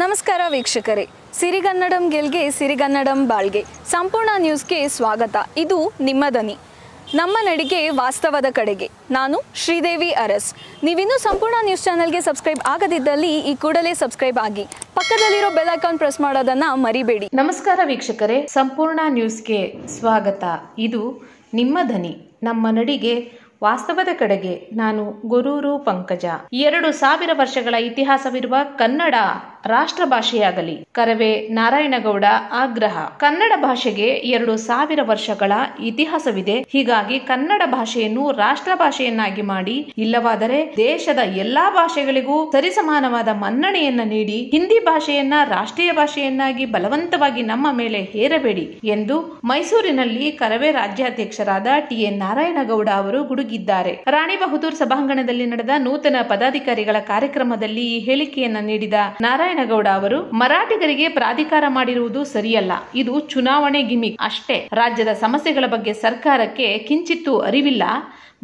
ನಮಸ್ಕಾರ ವೀಕ್ಷಕರೇ. ಸಿರಿಗನ್ನಡಂ ಗೆಲ್ಗೆ ಸಿರಿಗನ್ನಡಂ ಬಾಳ್ಗೆ. ಸಂಪೂರ್ಣ ನ್ಯೂಸ್ಗೆ ಸ್ವಾಗತ. ಇದು ನಿಮ್ಮ ದನಿ ನಮ್ಮ ನಡಿಗೆ ವಾಸ್ತವದ ಕಡೆಗೆ. ನಾನು ಶ್ರೀದೇವಿ ಅರಸ್. ನೀವಿನ್ನೂ ಸಂಪೂರ್ಣ ನ್ಯೂಸ್ ಚಾನೆಲ್ಗೆ ಸಬ್ಸ್ಕ್ರೈಬ್ ಆಗದಿದ್ದಲ್ಲಿ ಈ ಕೂಡಲೇ ಸಬ್ಸ್ಕ್ರೈಬ್ ಆಗಿ. ಪಕ್ಕದಲ್ಲಿರೋ ಬೆಲ್ ಐಕಾನ್ ಪ್ರೆಸ್ ಮಾಡೋದನ್ನ ಮರಿಬೇಡಿ. ನಮಸ್ಕಾರ ವೀಕ್ಷಕರೇ. ಸಂಪೂರ್ಣ ನ್ಯೂಸ್ಗೆ ಸ್ವಾಗತ. ಇದು ನಿಮ್ಮ ಧ್ವನಿ. ನಮ್ಮ ನಡಿಗೆ ವಾಸ್ತವದ ಕಡೆಗೆ. ನಾನು ಗುರೂರು ಪಂಕಜ. ಎರಡು ಸಾವಿರ ವರ್ಷಗಳ ಇತಿಹಾಸವಿರುವ ಕನ್ನಡ. ರಾಷ್ಟ್ರ ಭಾಷೆಯಾಗಲಿ ಕರವೇ ನಾರಾಯಣಗೌಡ ಆಗ್ರಹ. ಕನ್ನಡ ಭಾಷೆಗೆ ಎರಡು ಸಾವಿರ ವರ್ಷಗಳ ಇತಿಹಾಸವಿದೆ. ಹೀಗಾಗಿ ಕನ್ನಡ ಭಾಷೆಯನ್ನು ರಾಷ್ಟ್ರ ಭಾಷೆಯನ್ನಾಗಿ ಮಾಡಿ, ಇಲ್ಲವಾದರೆ ದೇಶದ ಎಲ್ಲಾ ಭಾಷೆಗಳಿಗೂ ಸರಿಸಮಾನವಾದ ಮನ್ನಣೆಯನ್ನ ನೀಡಿ, ಹಿಂದಿ ಭಾಷೆಯನ್ನ ರಾಷ್ಟ್ರೀಯ ಭಾಷೆಯನ್ನಾಗಿ ಬಲವಂತವಾಗಿ ನಮ್ಮ ಮೇಲೆ ಹೇರಬೇಡಿ ಎಂದು ಮೈಸೂರಿನಲ್ಲಿ ಕರವೇ ರಾಜ್ಯಾಧ್ಯಕ್ಷರಾದ ಟಿ. ಎನ್. ನಾರಾಯಣಗೌಡ ಅವರು ಗುಡುಗಿದ್ದಾರೆ. ರಾಣಿ ಬಹದ್ದೂರ್ ಸಭಾಂಗಣದಲ್ಲಿ ನಡೆದ ನೂತನ ಪದಾಧಿಕಾರಿಗಳ ಕಾರ್ಯಕ್ರಮದಲ್ಲಿ ಈ ಹೇಳಿಕೆಯನ್ನ ನೀಡಿದ ನಾರಾಯಣಗೌಡ ಅವರು, ಮರಾಠಿಗರಿಗೆ ಪ್ರಾಧಿಕಾರ ಮಾಡಿರುವುದು ಸರಿಯಲ್ಲ. ಇದು ಚುನಾವಣೆ ಗಿಮಿಕ್. ಅಷ್ಟೇ. ರಾಜ್ಯದ ಸಮಸ್ಯೆಗಳ ಬಗ್ಗೆ ಸರ್ಕಾರಕ್ಕೆ ಕಿಂಚಿತ್ತೂ ಅರಿವಿಲ್ಲ.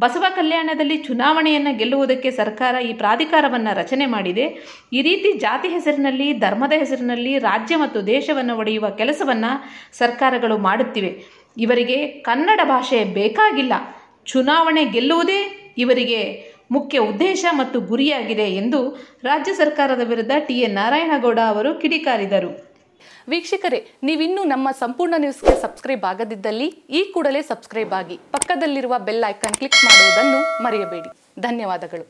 ಬಸವ ಕಲ್ಯಾಣದಲ್ಲಿ ಚುನಾವಣೆಯನ್ನ ಗೆಲ್ಲುವುದಕ್ಕೆ ಸರ್ಕಾರ ಈ ಪ್ರಾಧಿಕಾರವನ್ನ ರಚನೆ ಮಾಡಿದೆ. ಈ ರೀತಿ ಜಾತಿ ಹೆಸರಿನಲ್ಲಿ, ಧರ್ಮದ ಹೆಸರಿನಲ್ಲಿ, ರಾಜ್ಯ ಮತ್ತು ದೇಶವನ್ನು ಒಡೆಯುವ ಕೆಲಸವನ್ನ ಸರ್ಕಾರಗಳು ಮಾಡುತ್ತಿವೆ. ಇವರಿಗೆ ಕನ್ನಡ ಭಾಷೆ ಬೇಕಾಗಿಲ್ಲ. ಚುನಾವಣೆ ಗೆಲ್ಲುವುದೇ ಇವರಿಗೆ ಮುಖ್ಯ ಉದ್ದೇಶ ಮತ್ತು ಗುರಿಯಾಗಿದೆ ಎಂದು ರಾಜ್ಯ ಸರ್ಕಾರದ ವಿರುದ್ಧ ಟಿ ಎ ನಾರಾಯಣಗೌಡ ಅವರು ಕಿಡಿಕಾರಿದರು. ವೀಕ್ಷಕರೇ, ನೀವಿನ್ನೂ ನಮ್ಮ ಸಂಪೂರ್ಣ ನ್ಯೂಸ್ಗೆ ಸಬ್ಸ್ಕ್ರೈಬ್ ಆಗದಿದ್ದಲ್ಲಿ ಈ ಕೂಡಲೇ ಸಬ್ಸ್ಕ್ರೈಬ್ ಆಗಿ ಪಕ್ಕದಲ್ಲಿರುವ ಬೆಲ್ ಐಕಾನ್ ಕ್ಲಿಕ್ ಮಾಡುವುದನ್ನು ಮರೆಯಬೇಡಿ. ಧನ್ಯವಾದಗಳು.